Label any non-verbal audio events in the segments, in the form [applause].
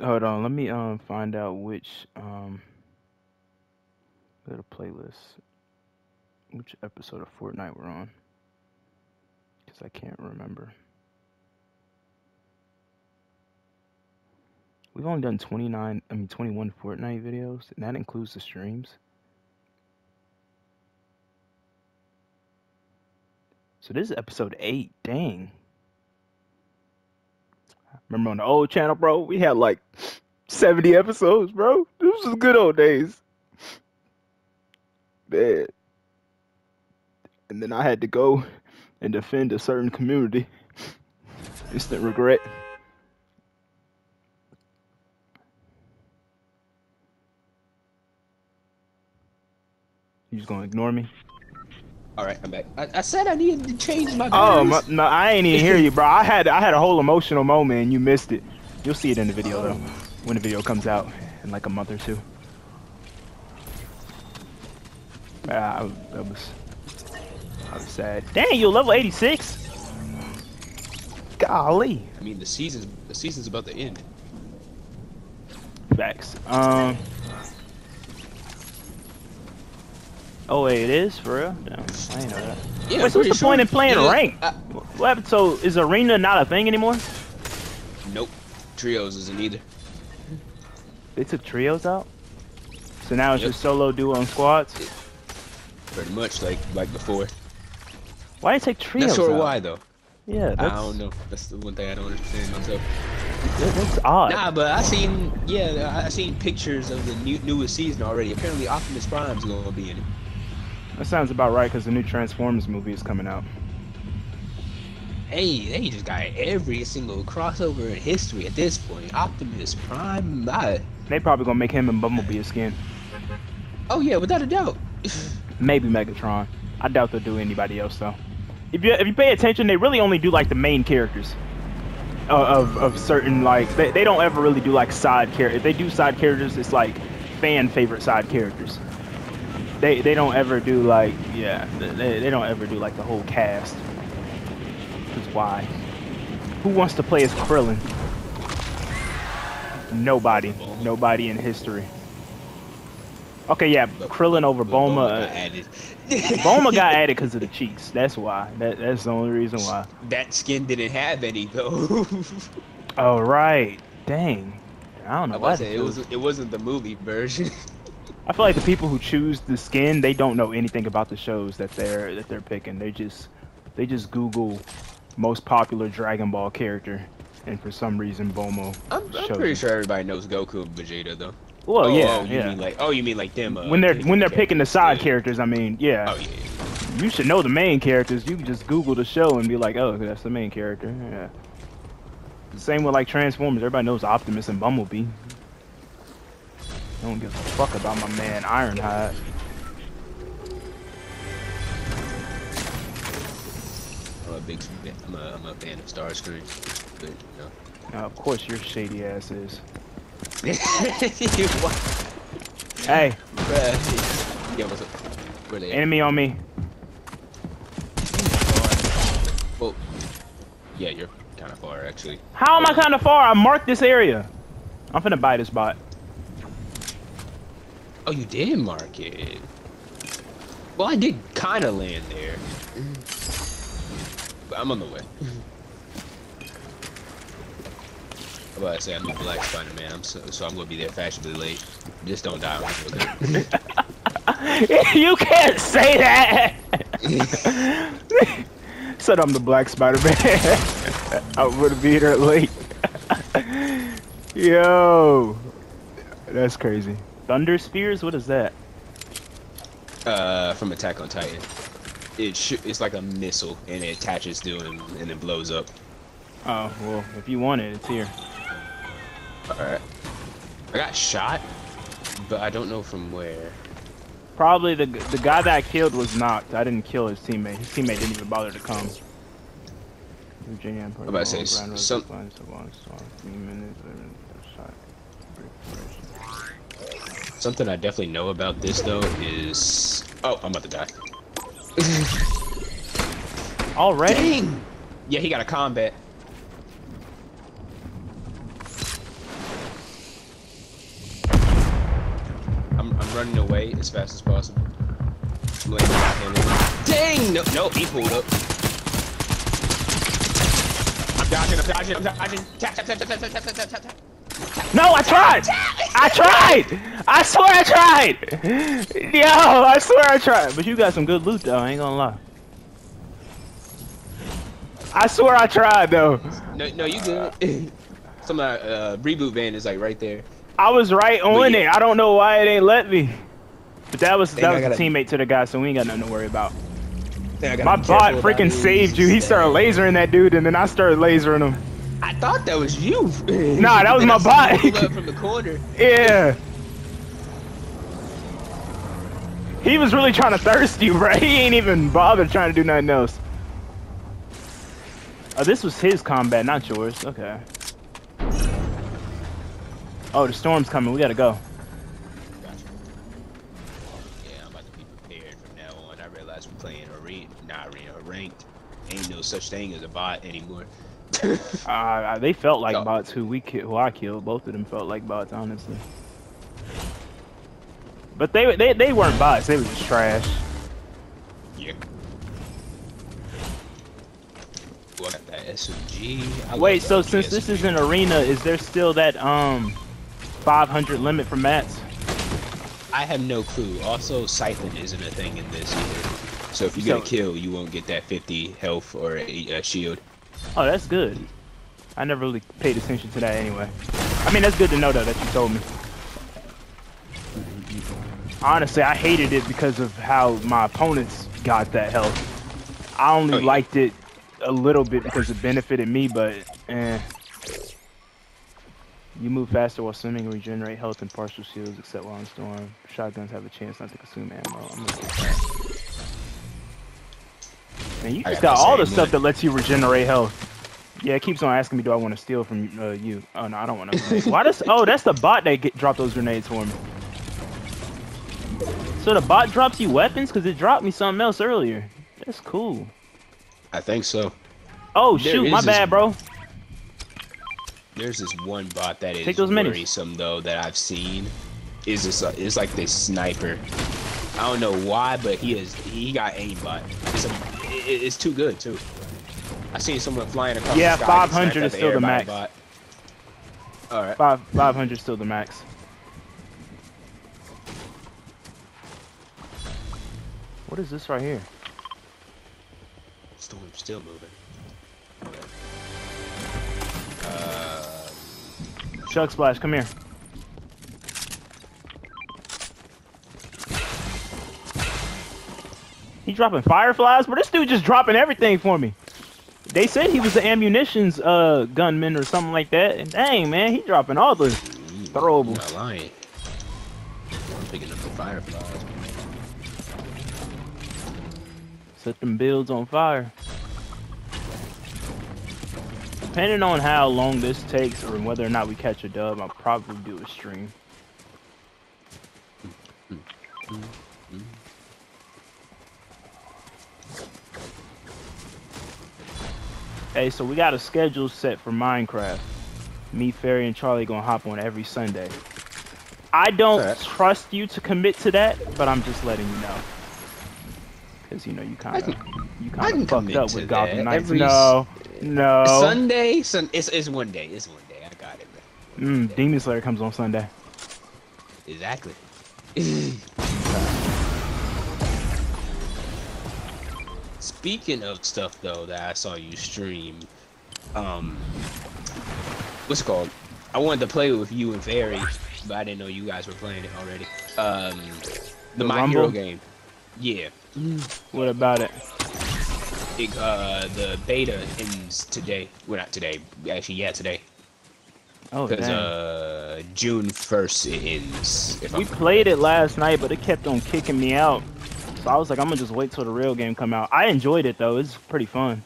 Hold on, let me um find out which um to playlist. Which episode of Fortnite we're on. Cause I can't remember. We've only done 29, I mean 21 Fortnite videos, and that includes the streams. So this is episode 8. Dang. Remember on the old channel, bro, we had like 70 episodes, bro. This was good old days. Man. And then I had to go and defend a certain community. Instant regret. You just gonna ignore me? All right, I'm back. I, I said I needed to change my. Oh my, no, I ain't even hear you, bro. I had I had a whole emotional moment and you missed it. You'll see it in the video though, when the video comes out in like a month or two. Ah, I, that was I was sad. Dang, you level 86. Golly, I mean, the season's the season's about to end. facts. Um. Oh wait, it is for real. Damn, I ain't know that. Yeah, Wait, so what's the point in playing ranked? Uh, What happened? So is arena not a thing anymore? nope, trios isn't either. They took trios out. So now it's Yep. just solo, duo, and squads. Pretty much like like before. Why did they take trios Not sure out? why though. Yeah, that's, I don't know. That's the one thing I don't understand myself. that's odd. Nah, but I seen yeah, I I seen pictures of the new, newest season already. Apparently, Optimus Prime's gonna be in it. That sounds about right because the new Transformers movie is coming out. Hey, they just got every single crossover in history at this point. Optimus Prime, I, They probably gonna make him and Bumblebee a skin. oh yeah, without a doubt. [laughs] Maybe Megatron. I doubt they'll do anybody else though. If you if you pay attention, they really only do like the main characters of of, of certain like they, they don't ever really do like side characters. If they do side characters, it's like fan favorite side characters. They they don't ever do like yeah they, they don't ever do like the whole cast. Cause why? Who wants to play as Krillin? Nobody. Nobody in history. Okay, yeah, Krillin over But Boma. Bulma. got uh, added. [laughs] Bulma got [laughs] added because of the cheeks. That's why. That that's the only reason why. That skin didn't have any though. Oh right. Dang. I don't know I why. was say it was it wasn't the movie version. [laughs] I feel like the people who choose the skin, they don't know anything about the shows that they're that they're picking. They just they just Google most popular Dragon Ball character, and for some reason, Bomo. I'm, I'm pretty them. sure everybody knows Goku and Vegeta though. Well, oh, yeah, oh, you yeah. mean like oh you mean like them uh, when they're picking when they're the picking the side characters, characters, I mean, yeah. yeah. Oh yeah. yeah. You should know the main characters. You can just Google the show and be like, oh, that's the main character. Yeah. Same with like Transformers. Everybody knows Optimus and Bumblebee. Don't give a fuck about my man Ironhide. I'm a big fan. I'm a, I'm a fan of Starscream. But, you know. Now, of course, your shady ass is. [laughs] Hey, Bruh. Yeah, what's up? Where they enemy on me. Well, yeah, you're kind of far actually. How am I kind of far? I marked this area. I'm finna buy this bot. Oh, you did mark it. Well, I did kind of land there. But I'm on the way. I'm about to say I'm the Black Spider-Man, so, so I'm gonna be there fashionably late. Just don't die. [laughs] you can't say that. [laughs] Said I'm the Black Spider-Man. [laughs] I would be there late. Yo, that's crazy. Thunder spears? What is that? Uh, from Attack on Titan. It it's like a missile, and it attaches to him, and it blows up. Oh well, if you want it, it's here. Alright. I got shot, but I don't know from where. Probably the the guy that I killed was knocked. I didn't kill his teammate. His teammate didn't even bother to come. Virginia I'm about to say, s- Brown Rose some- Something I definitely know about this though is oh, I'm about to die. Already? Dang. Yeah, he got a combat. I'm I'm running away as fast as possible. Dang! No, no, he pulled up. I'm dodging, I'm dodging, I'm dodging. Tap, tap, tap, tap, tap, tap, tap, tap, tap. No, I tried! I tried! I swear I tried! Yo, I swear I tried. But you got some good loot though, I ain't gonna lie. I swear I tried though. No, no, you good. [laughs] Some uh, uh, reboot van is like right there. I was right on yeah. it. I don't know why it ain't let me. But that was Think that was a gotta- teammate to the guy, so we ain't got nothing to worry about. Think My bot freaking saved you. He started lasering that dude, and then I started lasering him. I thought that was you. [laughs] Nah, that was my I bot. you pull up from the corner. Yeah. He was really trying to thirst you, bro. [laughs] He ain't even bothered trying to do nothing else. Oh, this was his combat, not yours. Okay. Oh, the storm's coming. We gotta go. Gotcha. Yeah, I'm about to be prepared from now on. I realize we're playing arena, not arena, ranked. Ain't no such thing as a bot anymore. [laughs] Uh, they felt like No. bots who we who I killed. Both of them felt like bots, honestly. But they they they weren't bots. They were just trash. yeah. Got that SMG. Wait, so since this is an arena, is there still that um 500 limit for mats? I have no clue. Also, Siphon isn't a thing in this either. So if you get a kill, you won't get that 50 health or a, a shield. Oh, that's good. I never really paid attention to that anyway. I mean, that's good to know though that you told me. Honestly, I hated it because of how my opponents got that health. I only Oh, yeah. liked it a little bit because it benefited me, but eh. You move faster while swimming and regenerate health and partial shields except while in storm. Shotguns have a chance not to consume ammo. I'm gonna take that. Man, you I just got got all the stuff that lets you regenerate health. Yeah, it keeps on asking me, do I want to steal from uh, you? Oh no, I don't want to. Why does? Oh, that's the bot that get, dropped those grenades for me. So the bot drops you weapons because it dropped me something else earlier. That's cool. I think so. Oh There shoot, is my this- bad, bro. There's this one bot that is Take those minis. worrisome though that I've seen. Is this? Is like this sniper. I don't know why, but he is. He got aimbot. It's, a, it, it's too good too. I seen someone flying across. Yeah, the sky, get 500 is still the max. bot. All right. Five five hundred still the max. What is this right here? Storm's still moving. Uh, Chug splash, come here. He dropping fireflies, but this dude just dropping everything for me. They said he was the ammunitions uh gunman or something like that. And dang man, he dropping all the mm, Throwables. Not lying. I'm picking up the fireflies. set them builds on fire. Depending on how long this takes or whether or not we catch a dub, I'll probably do a stream. [laughs] Hey, so we got a schedule set for Minecraft. Me, Ferry, and Charlie gonna hop on every Sunday. I don't trust you to commit to that, but I'm just letting you know. Cause you know you kind of you kind of fucked up with Gotham. Knights. Every No, no. Sunday, sun. It's it's one day. It's one day. I got it. Man. Mm, Demon Slayer comes on Sunday. Exactly. [clears throat] Speaking of stuff though that I saw you stream, um, what's it called? I wanted to play with you and Fairy, but I didn't know you guys were playing it already. Um, the, The My Hero game. Yeah. What about it? It, uh, the beta ends today. Well, not today. Actually, yeah, today. Oh, Because uh, June first it ends. If we I'm played it last night, but it kept on kicking me out. So I was like, I'm gonna just wait till the real game come out. I enjoyed it though. It's pretty fun.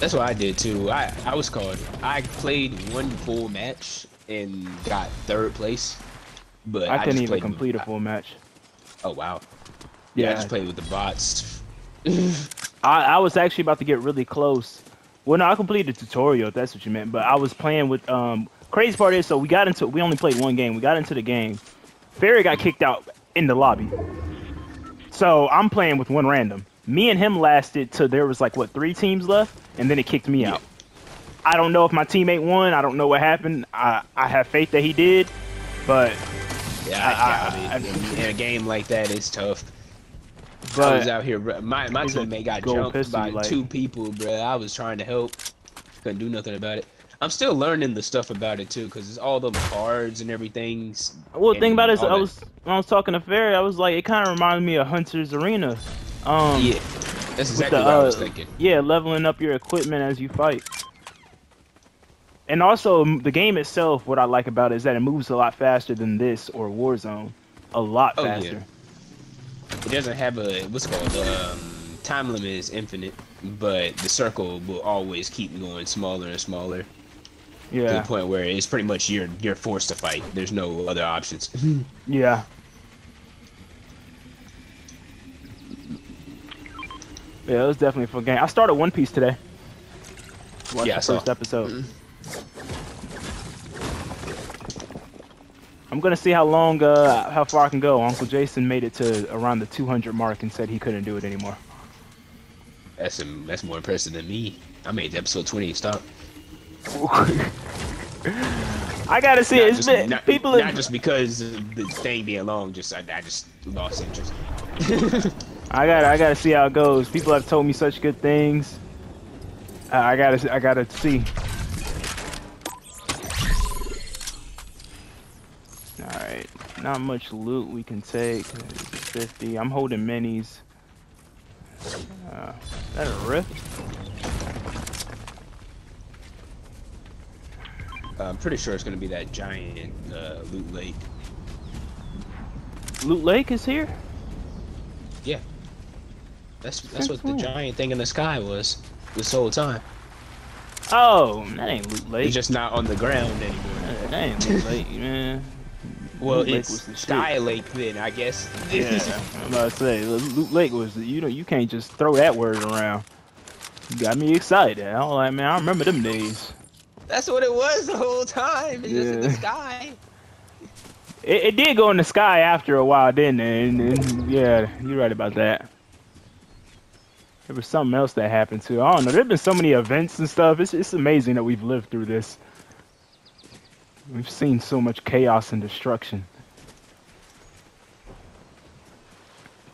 That's what I did too. I I was called. I played one full match and got third place, but I, I, couldn't even complete a with, full match. Oh wow. Yeah, I just played with the bots. [laughs] I, I was actually about to get really close. Well, no, I completed the tutorial if that's what you meant. But I was playing with um. Crazy part is, so we got into we only played one game. We got into the game. Fairy got kicked out in the lobby. So I'm playing with one random. Me and him lasted till there was like what three teams left, and then it kicked me Yeah. out. I don't know if my teammate won. I don't know what happened. I I have faith that he did, but Yeah, I- I, I- it. in, a game like that, it's tough. I was out here, bro. My my teammate got jumped by like- two people, bro. I was trying to help, couldn't do nothing about it. I'm still learning the stuff about it too, cause it's all the cards and everything. well, the thing about it is, I was when I was talking to Ferry, I was like, it kind of reminded me of Hunter's Arena. Um, Yeah, that's exactly the, what I was uh, thinking. Yeah, leveling up your equipment as you fight. And also, the game itself, what I like about it is that it moves a lot faster than this or Warzone. A lot Oh, yeah. faster. It doesn't have a what's called um, time limit is infinite, but the circle will always keep going smaller and smaller to the point where it's pretty much you're you're forced to fight. There's no other options. [clears throat] Yeah. Yeah, it was definitely a fun game. I started One Piece today. Watched Yeah, the saw. first episode. I'm gonna see how long, uh, how far I can go. Uncle Jason made it to around the 200 mark and said he couldn't do it anymore. That's that's more impressive than me. I made episode 20 stop. [laughs] I gotta see Not it. It's just, been, not, people not have, just because the thing being long, just I, I just lost interest. [laughs] I gotta, I gotta see how it goes. People have told me such good things. Uh, I gotta, I gotta see. All right, not much loot we can take. 50. I'm holding minis. Uh, is that a rift? I'm pretty sure it's gonna be that giant uh, loot lake. Loot Lake is here. Yeah. That's that's what the giant thing in the sky was this whole time. Oh, that ain't Loot Lake. It's just not on the ground anymore. Uh, that ain't Loot Lake, man. Well, Loot it's was the shit. Sky Lake then, I guess. Yeah, I'm about to say, Loot Lake was, you know, you can't just throw that word around. You got me excited. I was like, man, I remember them days. That's what it was the whole time. It's just in the sky. It, it did go in the sky after a while, didn't it? And, and yeah, you're right about that. There was something else that happened too. I don't know. There've been so many events and stuff. It's it's amazing that we've lived through this. We've seen so much chaos and destruction.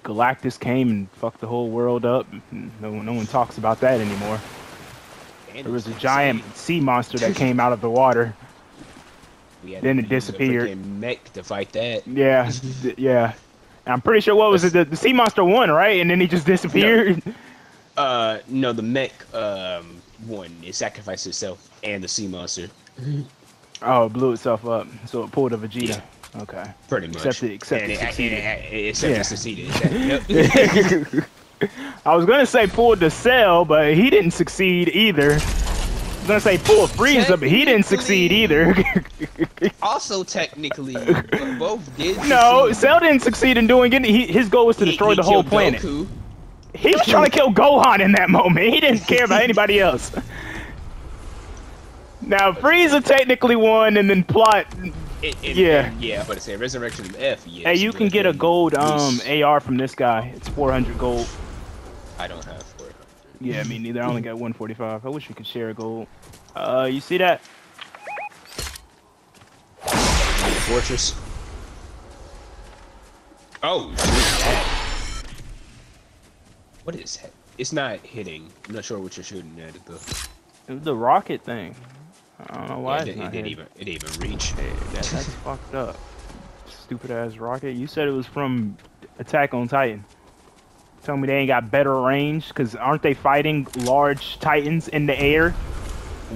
Galactus came and fucked the whole world up. No one, no one talks about that anymore. And There was a giant sea monster that came out of the water. We had then it disappeared. mech to fight that. Yeah, yeah. I'm pretty sure what was it? The, the sea monster won, right? And then he just disappeared. Uh, no, the mech um won. It sacrificed itself and the sea monster. Oh, it blew itself up, so it pulled a Vegeta. Okay. Pretty much. Except it- except and it it, succeeded. it, it, except Yeah. it succeeded. Yep. [laughs] [laughs] I was gonna say pulled the Cell, but he didn't succeed either. I was gonna say pull Frieza, but he didn't succeed either. [laughs] also, technically, both did. no, succeed. Cell didn't succeed in doing it. He, his goal was to He- destroy he the whole killed planet. Goku. He was trying to kill Gohan in that moment. He didn't care about anybody else. [laughs] Now Frieza technically won, and then plot. It, it, Yeah. yeah. But it's a Resurrection of F. Yes, Hey, you can get a gold um Whis- AR from this guy. It's 400 gold. I don't have for it. Yeah, me neither. I only got 145. I wish we could share a gold. Uh, you see that? Fortress. Oh, shoot, that. What is that? It's not hitting. I'm not sure what you're shooting at it though. It was the rocket thing. I don't know why Yeah, it's it, it not didn't hitting. even it didn't even reach. Hey, that, that's [laughs] fucked up. Stupid ass rocket. You said it was from Attack on Titan. Tell me they ain't got better range, cause aren't they fighting large titans in the air?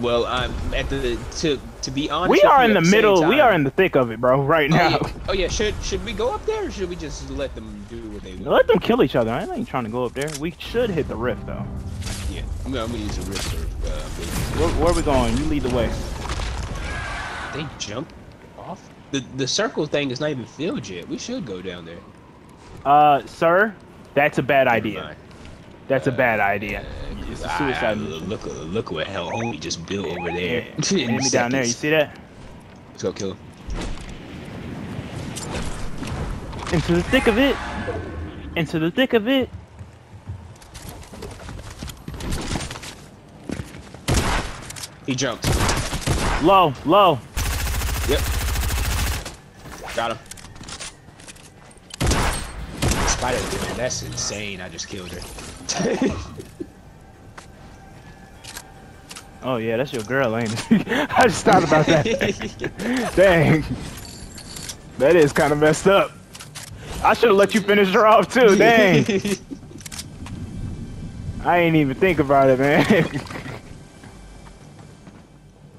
Well, I'm at the to to be honest. We are in the middle. We are in the thick of it, bro. Right Oh now. yeah. oh yeah, should should we go up there or should we just let them do what they want? Let them kill each other. I ain't trying to go up there. We should hit the rift though. Yeah, I'm gonna, I'm gonna use a rift or uh, Where, where are we going? You lead the way. They jump off. The the circle thing is not even filled yet. We should go down there. Uh, sir, that's a bad idea. mind. That's a bad idea. Uh, it's a I- I- suicide mission. look look what hell homie just built over there. Yeah, in enemy down there. You see that? Let's go kill him. Into the thick of it. Into the thick of it. He jumped. Low, low. Yep. Got him. That's insane. I just killed her. [laughs] Oh yeah, that's your girl, ain't it? [laughs] I just thought about that. [laughs] Dang. That is kind of messed up. I should have let you finish her off too. Dang. I ain't even think about it, man.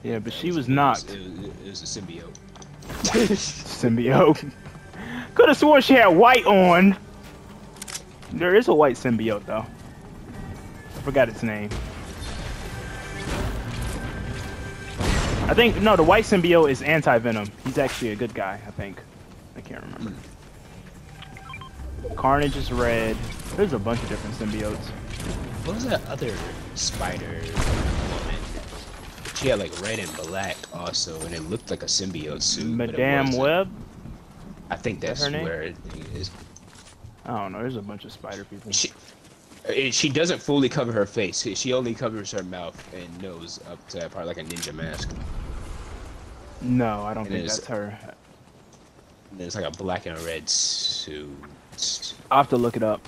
yeah, but she was knocked. It was, it was a symbiote. Symbiote. Could have sworn she had white on. There is a white symbiote though. I forgot its name. I think no, the white symbiote is anti-venom. He's actually a good guy, I think. I can't remember. Carnage is red. There's a bunch of different symbiotes. What was that other spider woman? She had like red and black also, and it looked like a symbiote suit. Madame. Web? I think that that's her name? where it is. I don't know. There's a bunch of spider people. She, uh, she doesn't fully cover her face. She only covers her mouth and nose up to that part like a ninja mask. No, I don't It think that's her. And it's like a black and red suit. I'll have to look it up.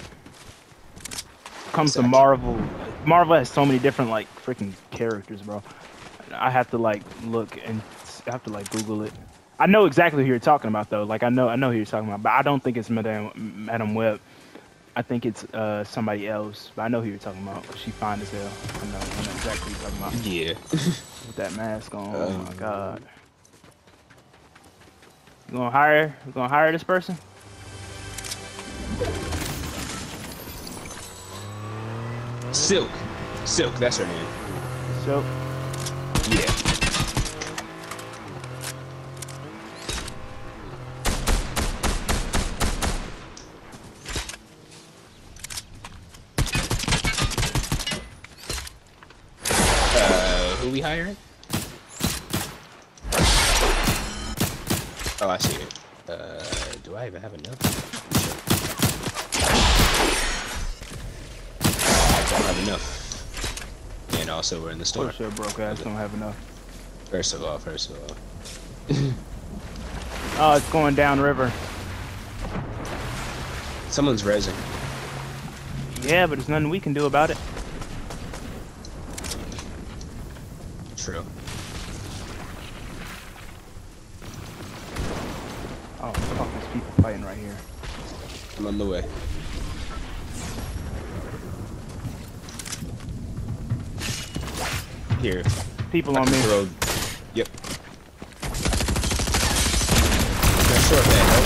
Comes to Marvel. Marvel has so many different like freaking characters, bro. I have to like look and I have to like Google it. I know exactly who you're talking about though. Like I know I know who you're talking about, but I don't think it's Madame Madame Web. I think it's uh somebody else, but I know who you're talking about. She fine as hell. I know, I know exactly who you're talking about. Yeah. [laughs] With that mask on. oh my Um, god. You gonna hire? You gonna hire this person? Silk. Silk, that's her name. Silk. Yeah. Who we hiring? Oh, I see it. Uh, do I even have enough? I don't have enough. And also, we're in the store. Poor shit broke ass don't have enough. First of all, first of all. [laughs] Oh, it's going down river. Someone's rezzing. Yeah, but there's nothing we can do about it. True. Oh, fuck, there's people fighting right here. I'm on the way. Here. People I on me. throw- Yep. That short man, help.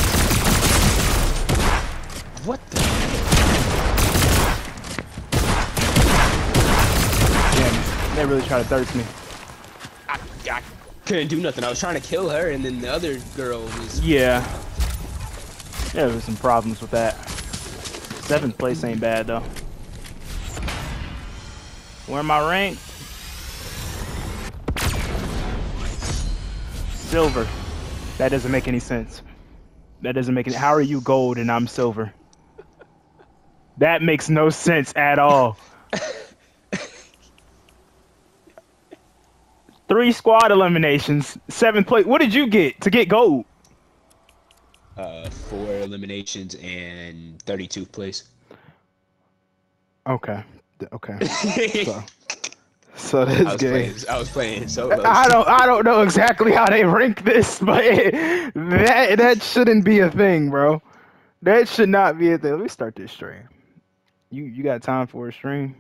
What the? Damn, they really try to thirst me. Couldn't do nothing. I was trying to kill her, and then the other girl was. Yeah. Yeah, there's some problems with that. Seventh place ain't bad though. Where am I ranked? Silver. That doesn't make any sense. That doesn't make any. How are you gold and I'm silver? That makes no sense at all. Three squad eliminations, seventh place. What did you get to get gold? Uh, four eliminations and 32th place. Okay. Okay. [laughs] So, so this game. playing. I was playing solo. I don't. I don't know exactly how they rank this, [laughs] but that that shouldn't be a thing, bro. That should not be a thing. Let me start this stream. You you got time for a stream?